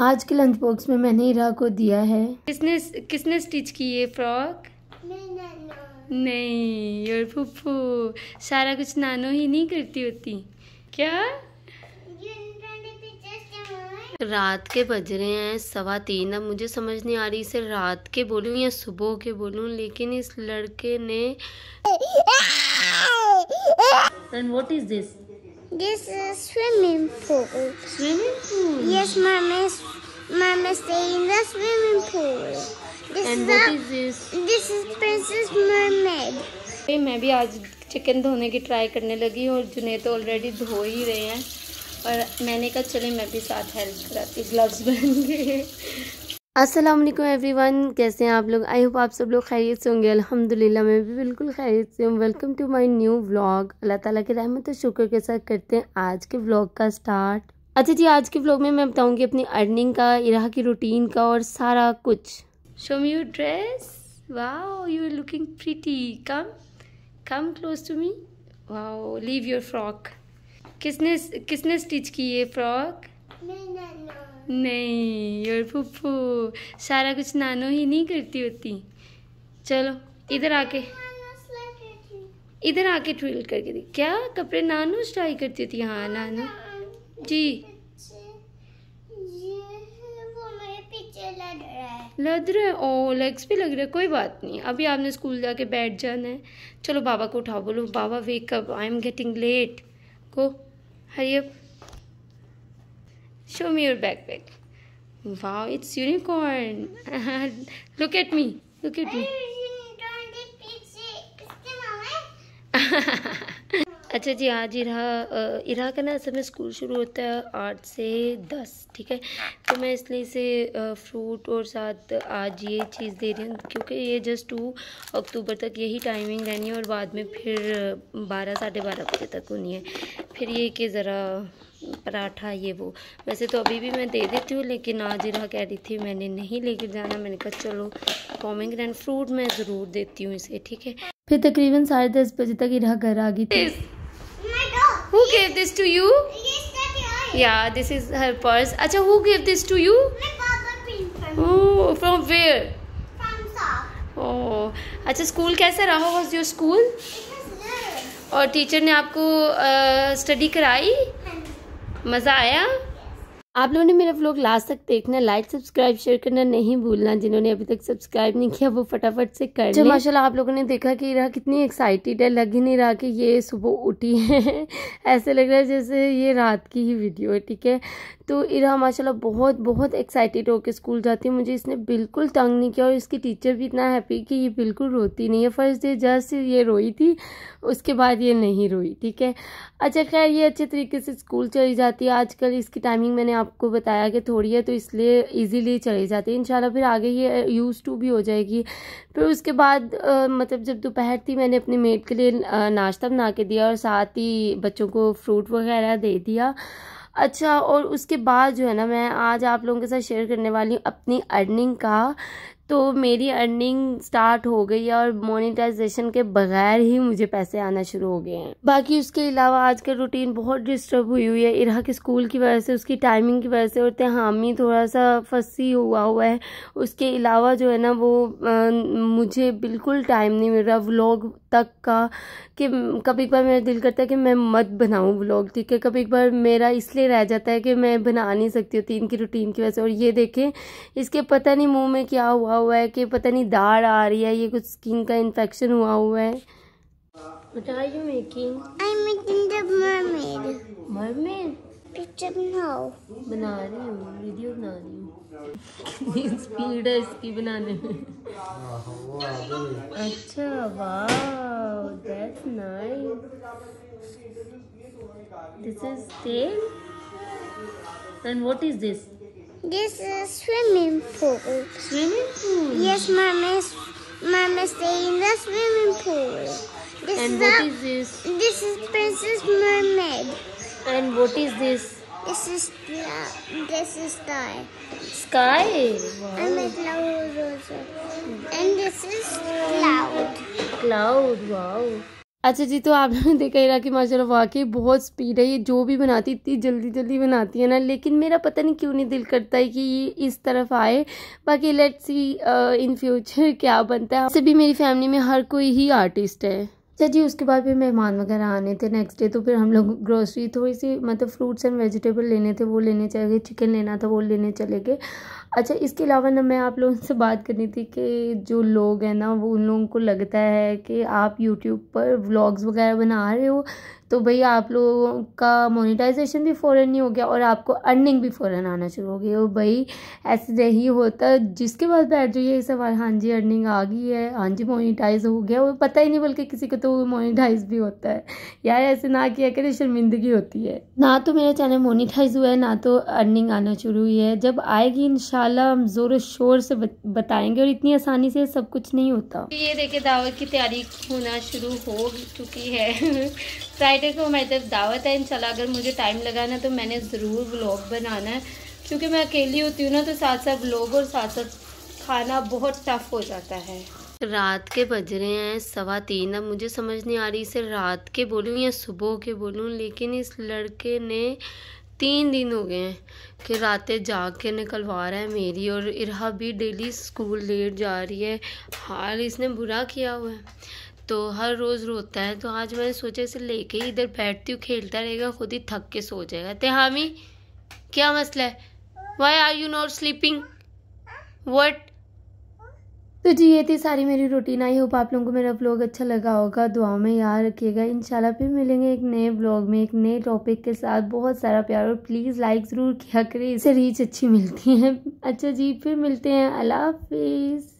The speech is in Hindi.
आज के लंच बॉक्स में मैंने इरा को दिया है। किसने किसने स्टिच की ये फ्रॉक नहीं और फुफ्फू सारा कुछ नानो ही नहीं करती होती। क्या? रात के बज रहे हैं सवा तीन। अब मुझे समझ नहीं आ रही इसे रात के बोलूँ या सुबह के बोलूँ लेकिन इस लड़के ने and what is this This is swimming pool. Swimming pool Yes, mom is mom is in the swimming pool. This and is what a, is this this is Princess Mermaid. मैं भी आज चिकन धोने की ट्राई करने लगी और जुनेद तो ऑलरेडी धो ही रहे हैं और मैंने कहा चले मैं भी साथ हेल्प कराती ग्लव्स पहन के अस्सलाम एवरीवन कैसे हैं आप लोग? आई होप आप सब लोग खैरियत से होंगे। अल्हम्दुलिल्लाह मैं भी बिल्कुल खैरियत से हूँ। Welcome to my new vlog अल्लाह ताला की रहमत और शुक्र के साथ करते हैं आज के व्लॉग का स्टार्ट अच्छा जी, आज के व्लॉग में मैं बताऊँगी अपनी अर्निंग का, इराह की रूटीन का और सारा कुछ। Show me your dress wow you are looking pretty come come close to me wow leave your frock किसने किसने स्टिच की ये फ्रॉक नहीं योर फुफ्फू सारा कुछ नानो ही नहीं करती होती। चलो, इधर आके। इधर आके ट्विल करके दी क्या कपड़े नानो स्टाई करती थी हाँ नानो। जी। लग रहा है, ओ लेग्स भी लग रहा है, कोई बात नहीं। अभी आपने स्कूल जाके बैठ जाना है। चलो, बाबा को उठाओ, बोलो, बाबा wake up I am getting late go hurry up Show me your backpack. Wow, it's unicorn. look at me. Look at me. अच्छा जी, आज इरा इरा का ना असल में स्कूल शुरू होता है आठ से दस, ठीक है? तो मैं इसलिए इसे फ्रूट और साथ आज ये चीज़ दे रही हूँ क्योंकि ये जस्ट टू अक्टूबर तक यही टाइमिंग रहनी है और बाद में फिर बारह, साढ़े बारह बजे तक होनी है। फिर ये कि ज़रा पराठा ये वो। वैसे तो अभी भी मैं दे देती हूँ लेकिन आज इरा कह रही थी मैंने नहीं लेकर जाना, मैंने कहा चलो पोमिंग्रेनेट फ्रूट मैं ज़रूर देती हूँ इसे, ठीक है? फिर तकरीबन साढ़े दस बजे तक इरा घर आ गई थी। Who gave this to you? Yeah, this is her purse. Acha, who gave this to you? Oh, from where? From South. Oh, अच्छा स्कूल कैसा रहा was your school? और टीचर ने आपको स्टडी कराई मज़ा आया आप लोगों ने मेरा व्लॉग लास्ट तक देखना लाइक सब्सक्राइब शेयर करना नहीं भूलना। जिन्होंने अभी तक सब्सक्राइब नहीं किया वो फटाफट से कर लें। माशाल्लाह आप लोगों ने देखा कि रहा कितनी एक्साइटेड है लग ही नहीं रहा कि ये सुबह उठी है। ऐसे लग रहा है जैसे ये रात की ही वीडियो है ठीक है? तो इरा माशाल्लाह बहुत बहुत एक्साइटेड होकर स्कूल जाती है। मुझे इसने बिल्कुल तंग नहीं किया और इसकी टीचर भी इतना हैप्पी कि ये बिल्कुल रोती नहीं है। फ़र्स्ट डे जस्ट ये रोई थी उसके बाद ये नहीं रोई ठीक है? अच्छा खैर ये अच्छे तरीके से स्कूल चली जाती है। आजकल इसकी टाइमिंग मैंने आपको बताया कि थोड़ी है तो इसलिए ईजीली चली जाती है। इंशाल्लाह फिर आगे ये यूज़ टू भी हो जाएगी। फिर उसके बाद अ, मतलब जब दोपहर थी मैंने अपनी मेड के लिए नाश्ता बना के दिया और साथ ही बच्चों को फ्रूट वगैरह दे दिया। अच्छा और उसके बाद जो है ना, मैं आज आप लोगों के साथ शेयर करने वाली हूँ अपनी अर्निंग का। तो मेरी अर्निंग स्टार्ट हो गई है और मोनेटाइजेशन के बगैर ही मुझे पैसे आना शुरू हो गए हैं। बाकी उसके अलावा आज का रूटीन बहुत डिस्टर्ब हुई हुई है। इरा के स्कूल की वजह से उसकी टाइमिंग की वजह से और हामी थोड़ा सा फंसी हुआ हुआ है। उसके अलावा जो है ना वो अ, मुझे बिल्कुल टाइम नहीं मिल रहा व्लॉग तक का कि कभी एक बार मेरा दिल करता है कि मैं मत बनाऊँ व्लॉग ठीक है? कभी एक बार मेरा इसलिए रह जाता है कि मैं बना नहीं सकती होती इनकी रूटीन की वजह से। और ये देखें इसके पता नहीं मुँह में क्या हुआ हुआ है कि पता नहीं दाढ़ आ रही है ये कुछ स्किन का इन्फेक्शन हुआ हुआ है What are you making? I'm making the mermaid. Mermaid? Picture now. बना रही हूँ वीडियो बना रही हूँ स्पीड है इसकी बनाने में अच्छा वाह that's nice this is tail and what is this This is swimming pool. Swimming pool? Yes, Mama. Mama stay in the swimming pool. This and is what a, is this? This is Princess Mermaid. And what is this? This is the, this is sky. Sky? Wow. And the cloud also. And this is cloud. Cloud, wow. अच्छा जी तो आप लोगों ने देखा ही रहा कि माशाल्लाह वाकई बहुत स्पीड है। ये जो भी बनाती, इतनी जल्दी जल्दी बनाती है ना। लेकिन मेरा पता नहीं क्यों नहीं दिल करता है कि ये इस तरफ़ आए। बाकी लेट्स सी इन फ्यूचर क्या बनता है। वैसे भी मेरी फैमिली में हर कोई ही आर्टिस्ट है। अच्छा जी, उसके बाद फिर मेहमान वगैरह आने थे नेक्स्ट डे तो फिर हम लोग ग्रोसरी थोड़ी सी मतलब फ्रूट्स एंड वेजिटेबल लेने थे, वो लेने चले गए चिकन लेना था, वो लेने चले गए। अच्छा इसके अलावा ना मैं आप लोगों से बात करनी थी कि जो लोग हैं ना, वो उन लोगों को लगता है कि आप यूट्यूब पर व्लॉग्स वगैरह बना रहे हो तो भाई आप लोगों का मोनेटाइजेशन भी फ़ौरन नहीं हो गया और आपको अर्निंग भी फ़ौरन आना शुरू हो गई और भाई, ऐसे नहीं होता, जिसके बाद बैठ जाइए, ये सवाल हाँ जी अर्निंग आ गई है हाँ जी मोनिटाइज हो गया, वो पता ही नहीं बल्कि किसी को तो मोनिटाइज भी होता है। यार, ऐसे ना किया करे, शर्मिंदगी होती है। ना तो मेरा चैनल मोनिटाइज हुआ है, ना तो अर्निंग आना शुरू हुई है। जब आएगी इन हम ज़ोर शोर से बताएँगे और इतनी आसानी से सब कुछ नहीं होता। ये देखिए दावत की तैयारी होना शुरू हो चुकी है। फ्राइडे को हमारी तरफ़ दावत है इंशाल्लाह अगर मुझे टाइम लगाना तो मैंने ज़रूर व्लॉग बनाना है। क्योंकि मैं अकेली होती हूँ ना तो साथ साथ व्लॉग और साथ साथ खाना बहुत टफ हो जाता है। रात के बज रहे हैं सवा तीन अब मुझे समझ नहीं आ रही इसे रात के बोलूँ या सुबह के बोलूँ लेकिन इस लड़के ने तीन दिन हो गए हैं कि रातें जाग के निकलवा रहा है मेरी और इरहा भी डेली स्कूल लेट जा रही है। हाल इसने बुरा किया हुआ है। तो हर रोज़ रोता है। तो आज मैंने सोचा इसे लेके ही इधर बैठती हूँ, खेलता रहेगा, खुद ही थक के सो जाएगा। ते हामी क्या मसला है? Why are you not sleeping what तो जी, ये थी सारी मेरी रूटीन आई होप आप लोगों को मेरा ब्लॉग अच्छा लगा होगा. दुआओं में याद रखिएगा. इंशाल्लाह फिर मिलेंगे एक नए ब्लॉग में, एक नए टॉपिक के साथ. बहुत सारा प्यार और प्लीज़ लाइक ज़रूर किया करें. इससे रीच अच्छी मिलती है. अच्छा जी, फिर मिलते हैं. अल्लाह हाफिज़.